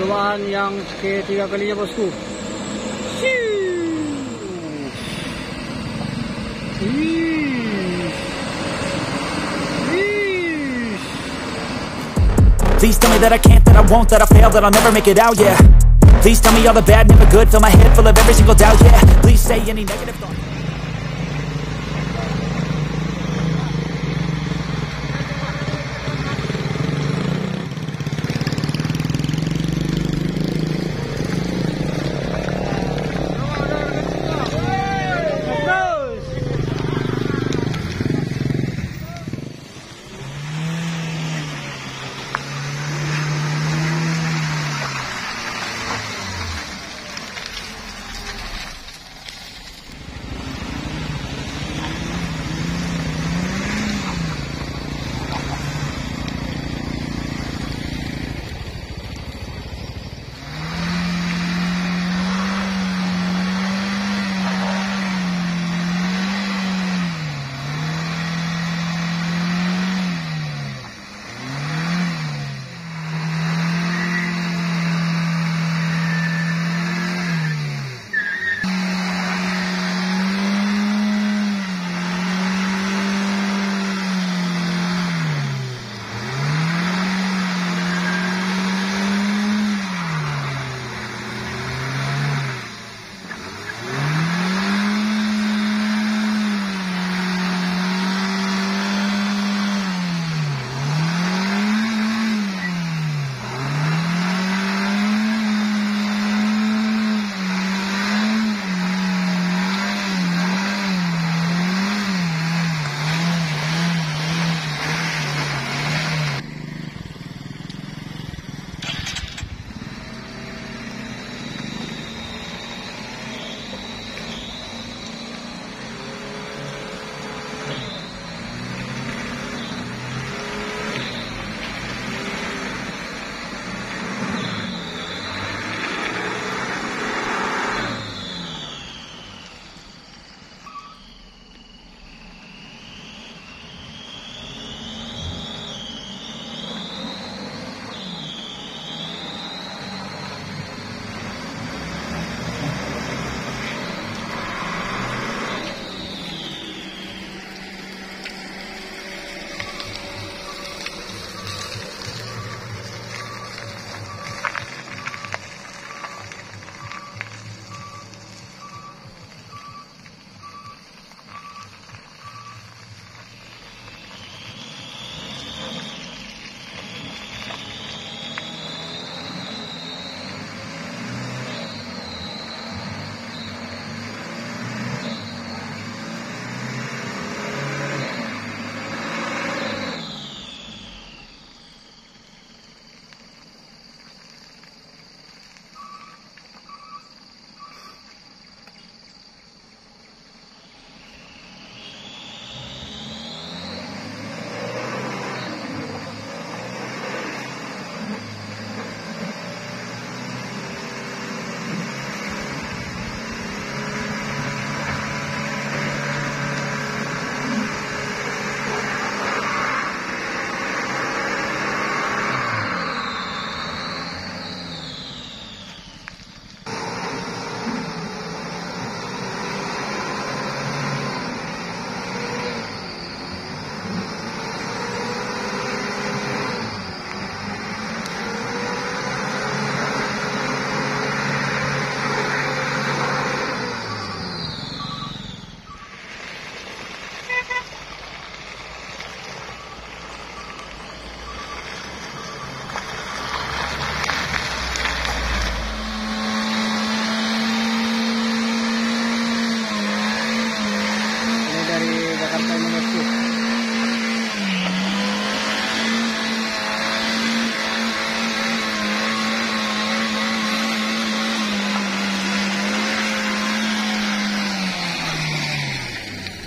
Lumahan yang ketiga kalinya bosku. Please tell me that I can't, that I won't, that I fail, that I'll never make it out, yeah. Please tell me all the bad, never good, fill my head full of every single doubt, yeah. Please say any negative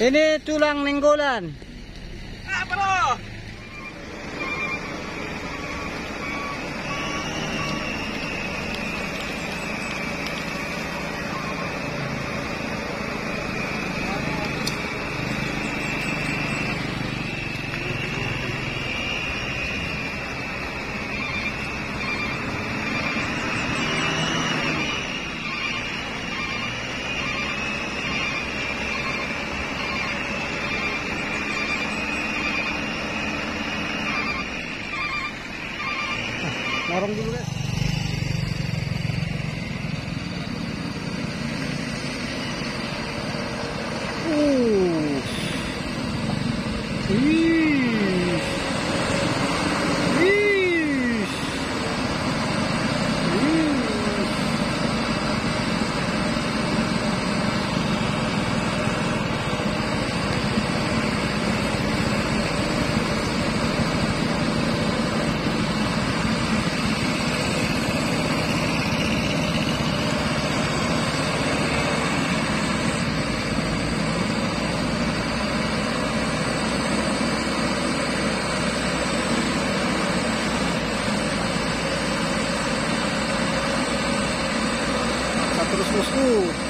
Ini tulang nenggolan. Ah, bro. নরম দুপুরে terus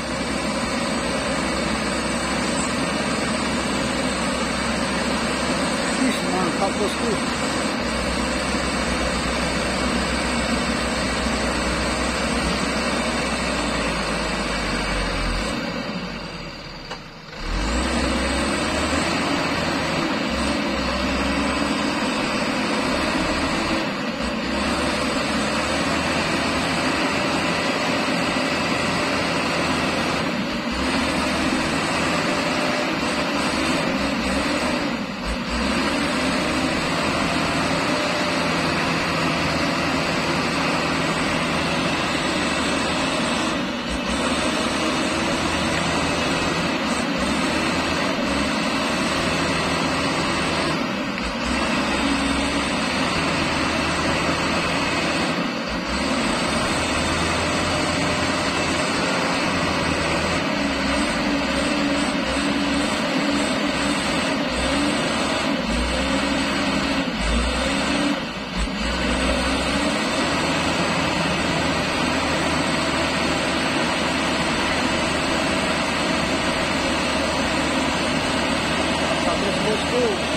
Ooh.